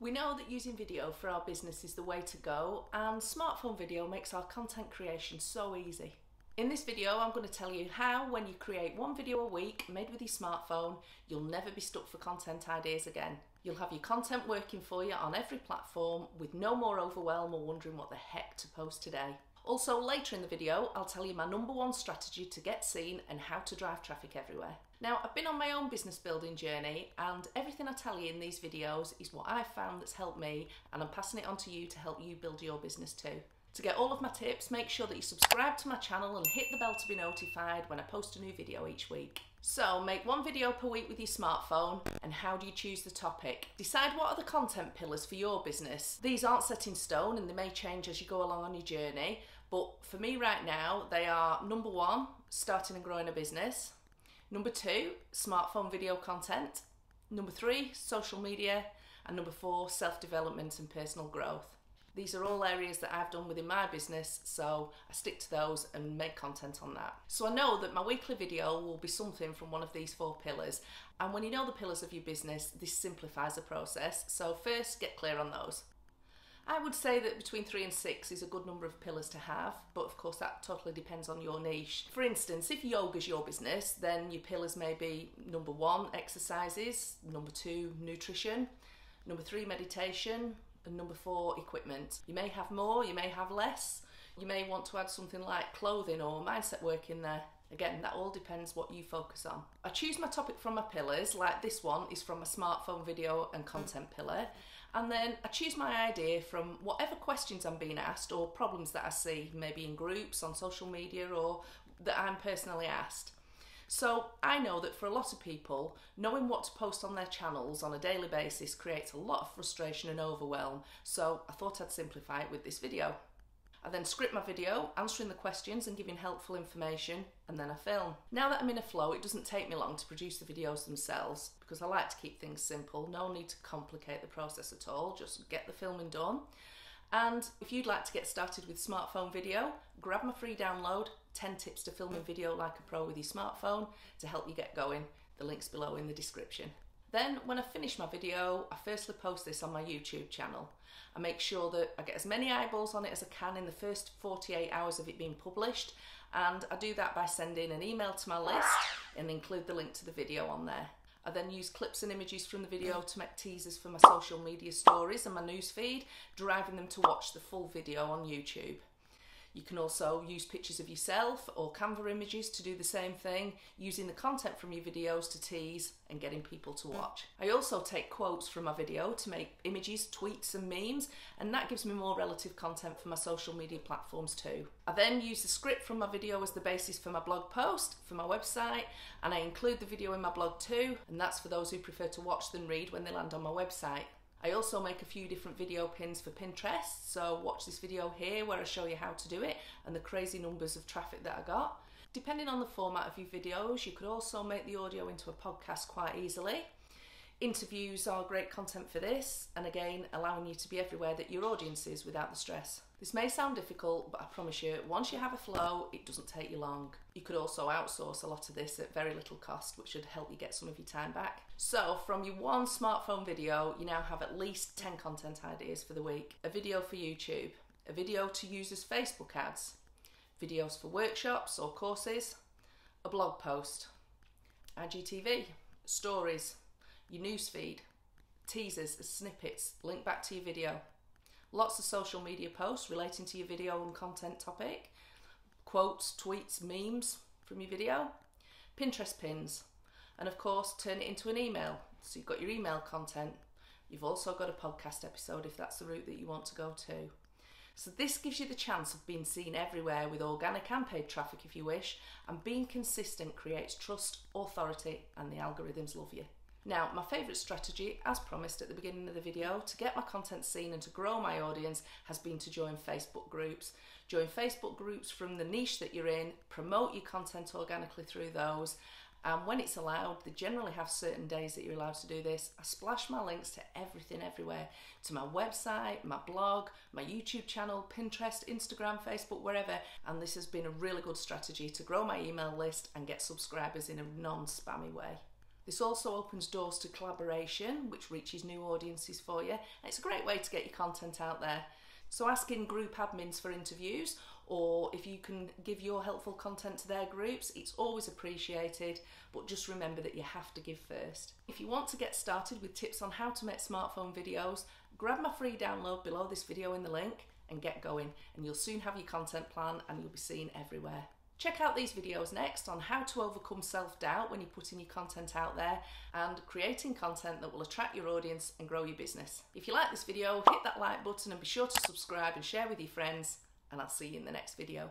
We know that using video for our business is the way to go, and smartphone video makes our content creation so easy. In this video, I'm going to tell you how, when you create one video a week made with your smartphone, you'll never be stuck for content ideas again. You'll have your content working for you on every platform with no more overwhelm or wondering what the heck to post today. Also, later in the video, I'll tell you my number one strategy to get seen and how to drive traffic everywhere. Now, I've been on my own business building journey, and everything I tell you in these videos is what I've found that's helped me, and I'm passing it on to you to help you build your business too. To get all of my tips, make sure that you subscribe to my channel and hit the bell to be notified when I post a new video each week. So, make one video per week with your smartphone, and how do you choose the topic? Decide what are the content pillars for your business. These aren't set in stone and they may change as you go along on your journey, but for me right now, they are number one, starting and growing a business, number two, smartphone video content, number three, social media, and number four, self development and personal growth. These are all areas that I've done within my business, so I stick to those and make content on that. So I know that my weekly video will be something from one of these four pillars. And when you know the pillars of your business, this simplifies the process. So, first, get clear on those. I would say that between three and six is a good number of pillars to have, but of course that totally depends on your niche. For instance, if yoga is your business, then your pillars may be number one, exercises, number two, nutrition, number three, meditation, and number four, equipment. You may have more, you may have less. You may want to add something like clothing or mindset work in there. Again, that all depends what you focus on. I choose my topic from my pillars, like this one is from a smartphone video and content pillar. And then I choose my idea from whatever questions I'm being asked or problems that I see, maybe in groups, on social media, or that I'm personally asked. So I know that for a lot of people, knowing what to post on their channels on a daily basis creates a lot of frustration and overwhelm. So I thought I'd simplify it with this video. I then script my video, answering the questions and giving helpful information, and then I film. Now that I'm in a flow, it doesn't take me long to produce the videos themselves because I like to keep things simple. No need to complicate the process at all, just get the filming done. And if you'd like to get started with smartphone video, grab my free download 10 tips to filming video like a pro with your smartphone to help you get going. The link's below in the description. Then, when I finish my video, I firstly post this on my YouTube channel. I make sure that I get as many eyeballs on it as I can in the first 48 hours of it being published, and I do that by sending an email to my list and include the link to the video on there. I then use clips and images from the video to make teasers for my social media stories and my newsfeed, driving them to watch the full video on YouTube. You can also use pictures of yourself or Canva images to do the same thing, using the content from your videos to tease and getting people to watch. I also take quotes from my video to make images, tweets, and memes, and that gives me more relative content for my social media platforms too. I then use the script from my video as the basis for my blog post, for my website, and I include the video in my blog too, and that's for those who prefer to watch than read when they land on my website. I also make a few different video pins for Pinterest, so watch this video here where I show you how to do it and the crazy numbers of traffic that I got. Depending on the format of your videos, you could also make the audio into a podcast quite easily. Interviews are great content for this, and again, allowing you to be everywhere that your audience is without the stress. This may sound difficult, but I promise you, once you have a flow, it doesn't take you long. You could also outsource a lot of this at very little cost, which should help you get some of your time back. So, from your one smartphone video, you now have at least 10 content ideas for the week. A video for YouTube, a video to use as Facebook ads, videos for workshops or courses, a blog post, IGTV, stories, your newsfeed, teasers, as snippets, link back to your video, lots of social media posts relating to your video and content topic, quotes, tweets, memes from your video, Pinterest pins, and of course, turn it into an email. So you've got your email content. You've also got a podcast episode if that's the route that you want to go to. So this gives you the chance of being seen everywhere with organic and paid traffic if you wish, and being consistent creates trust, authority, and the algorithms love you. Now, my favourite strategy, as promised at the beginning of the video, to get my content seen and to grow my audience has been to join Facebook groups. Join Facebook groups from the niche that you're in, promote your content organically through those, and when it's allowed, they generally have certain days that you're allowed to do this. I splash my links to everything everywhere to my website, my blog, my YouTube channel, Pinterest, Instagram, Facebook, wherever. And this has been a really good strategy to grow my email list and get subscribers in a non spammy way. This also opens doors to collaboration, which reaches new audiences for you. And it's a great way to get your content out there. So asking group admins for interviews or if you can give your helpful content to their groups, it's always appreciated. But just remember that you have to give first. If you want to get started with tips on how to make smartphone videos, grab my free download below this video in the link and get going. And you'll soon have your content plan and you'll be seen everywhere. Check out these videos next on how to overcome self doubt when you're putting your content out there and creating content that will attract your audience and grow your business. If you like this video, hit that like button and be sure to subscribe and share with your friends, and I'll see you in the next video.